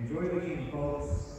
Enjoy the game, folks.